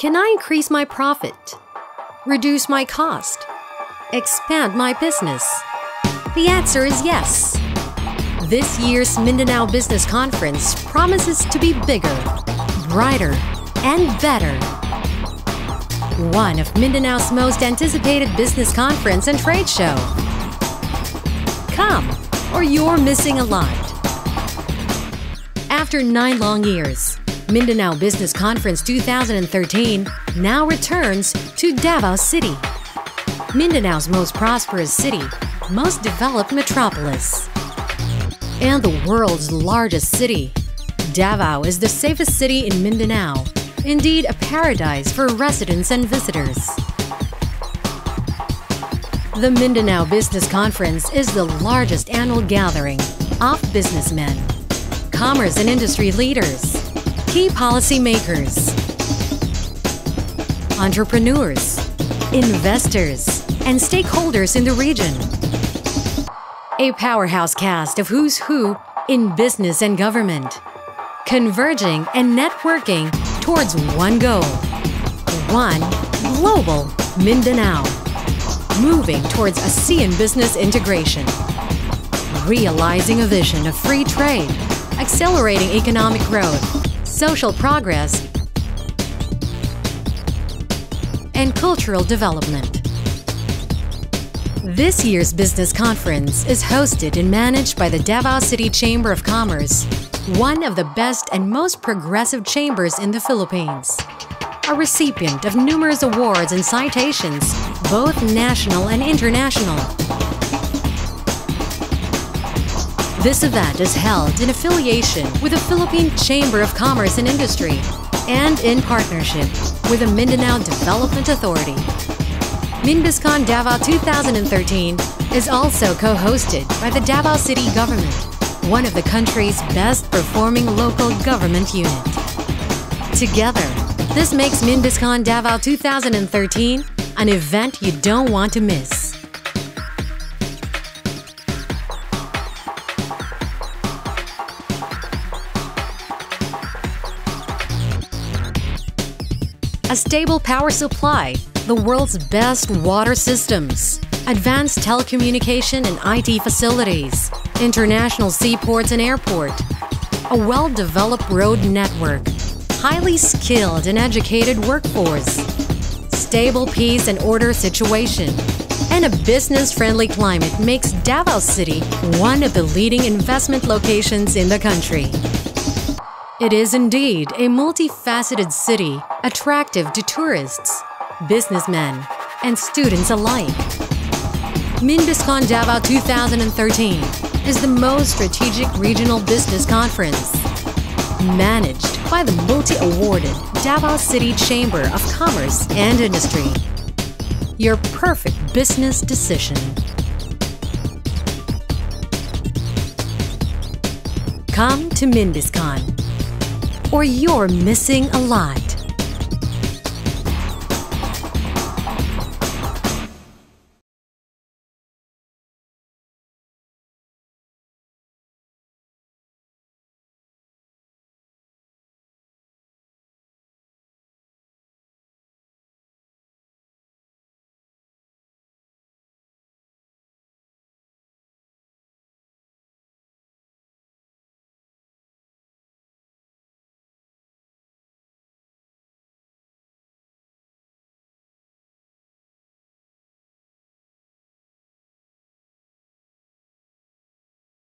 Can I increase my profit? Reduce my cost? Expand my business? The answer is yes. This year's Mindanao Business Conference promises to be bigger, brighter, and better. One of Mindanao's most anticipated business conference and trade show. Come, or you're missing a lot. After nine long years, Mindanao Business Conference 2013 now returns to Davao City, Mindanao's most prosperous city, most developed metropolis, and the world's largest city. Davao is the safest city in Mindanao, indeed a paradise for residents and visitors. The Mindanao Business Conference is the largest annual gathering of businessmen, commerce and industry leaders, key policymakers, entrepreneurs, investors, and stakeholders in the region. A powerhouse cast of who's who in business and government, converging and networking towards one goal one global Mindanao, moving towards ASEAN business integration, realizing a vision of free trade, accelerating economic growth, social progress, and cultural development. This year's business conference is hosted and managed by the Davao City Chamber of Commerce, one of the best and most progressive chambers in the Philippines. A recipient of numerous awards and citations, both national and international. This event is held in affiliation with the Philippine Chamber of Commerce and Industry and in partnership with the Mindanao Development Authority. MinBizCon Davao 2013 is also co-hosted by the Davao City Government, one of the country's best performing local government unit. Together, this makes MinBizCon Davao 2013 an event you don't want to miss. A stable power supply, the world's best water systems, advanced telecommunication and IT facilities, international seaports and airport, a well-developed road network, highly skilled and educated workforce, stable peace and order situation, and a business-friendly climate makes Davao City one of the leading investment locations in the country. It is indeed a multifaceted city, attractive to tourists, businessmen, and students alike. MinBizCon Davao 2013 is the most strategic regional business conference. Managed by the multi-awarded Davao City Chamber of Commerce and Industry. Your perfect business decision. Come to MinBizCon or you're missing a lot.